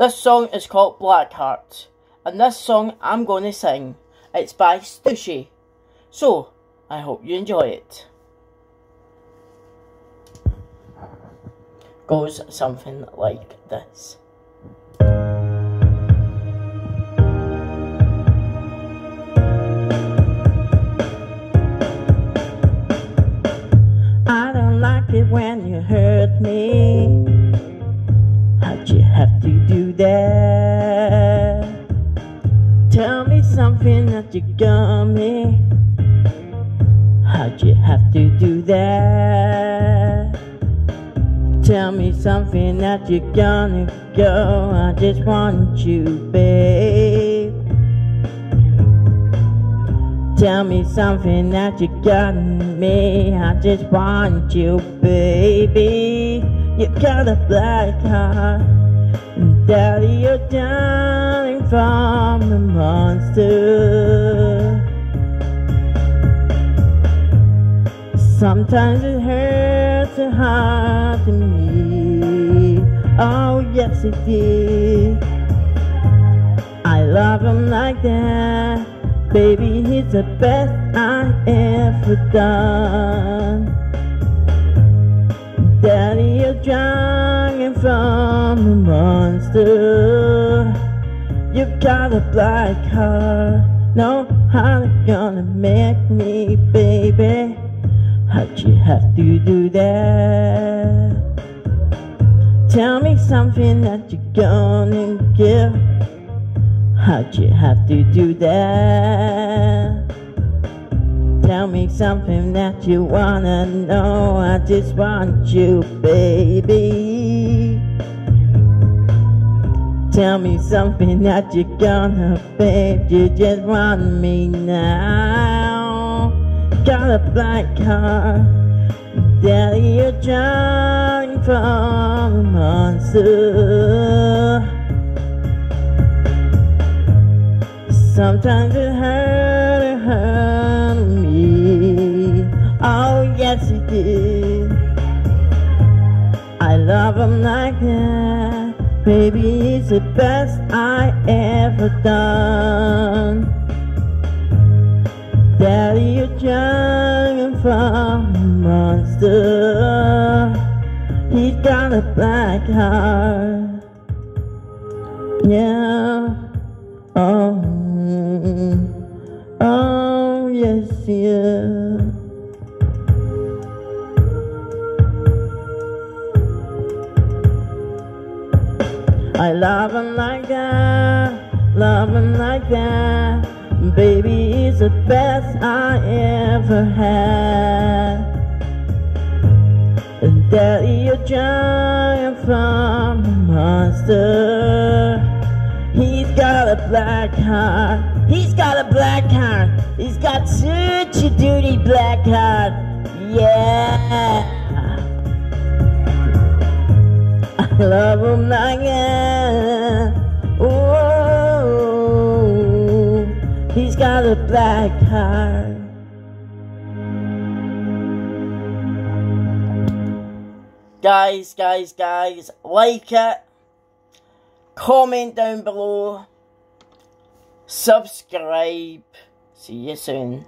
This song is called Blackheart, and this song I'm going to sing. It's by Stooshe. So, I hope you enjoy it. Goes something like this. I don't like it when you hurt me. You have to do that? Tell me something that you got me. How'd you have to do that? Tell me something that you're gonna go. I just want you, babe. Tell me something that you got me. I just want you, baby. You got a black heart. And daddy, you're dying from the monster. Sometimes it hurts so hard to me. Oh, yes, it did. I love him like that. Baby, he's the best I ever done. Daddy, you're drinking from a monster. You've got a black heart. No, how they gonna make me, baby? How'd you have to do that? Tell me something that you're gonna give. How'd you have to do that? Something that you wanna know. I just want you, baby. Tell me something that you're gonna, babe. You just want me now. Got a black car. Daddy, you're drunk from a monster. Sometimes it hurts, it hurt did. I love him like that. Baby, he's the best I ever done. Daddy, you're driving from a monster. He's got a black heart. Yeah. Oh, oh, yes, yeah. I love him like that, love him like that. Baby, he's the best I ever had. Daddy, you're giant from a monster. He's got a black heart. He's got a black heart. He's got such a dirty black heart. Yeah. Love that. Oh, he's got a black heart. Guys, guys, guys, like it, comment down below, subscribe. See you soon.